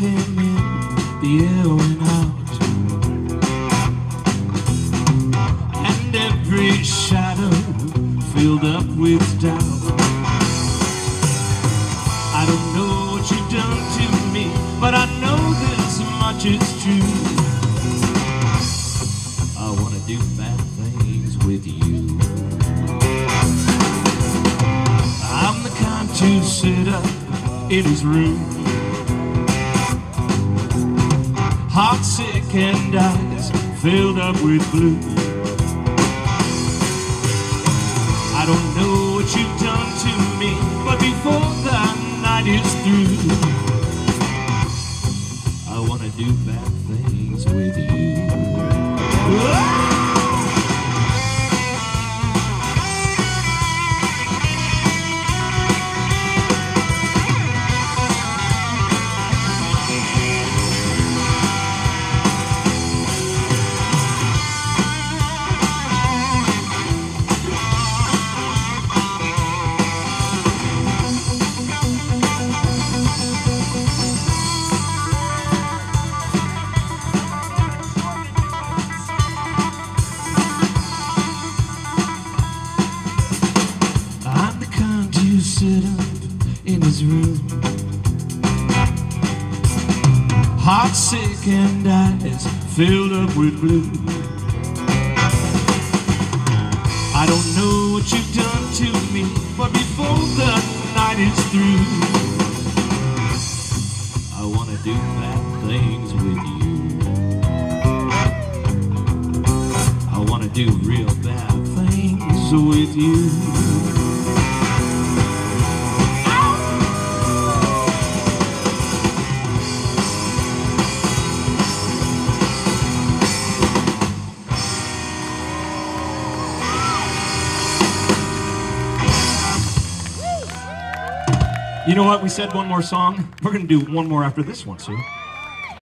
came in, the air went out. And every shadow filled up with doubt. I don't know what you've done to me, but I know this much is true. I wanna do bad things with you. I'm the kind to sit up in his room Heart sick and eyes filled up with blue. I don't know what you've done to me, but before the night is through, I wanna do bad things with you. Sit up in his room. Heart sick and eyes filled up with blue. I don't know what you've done to me, but before the night is through, I wanna do bad things with you. I wanna do real bad things with you. You know what? We said one more song. We're going to do one more after this one, Sue.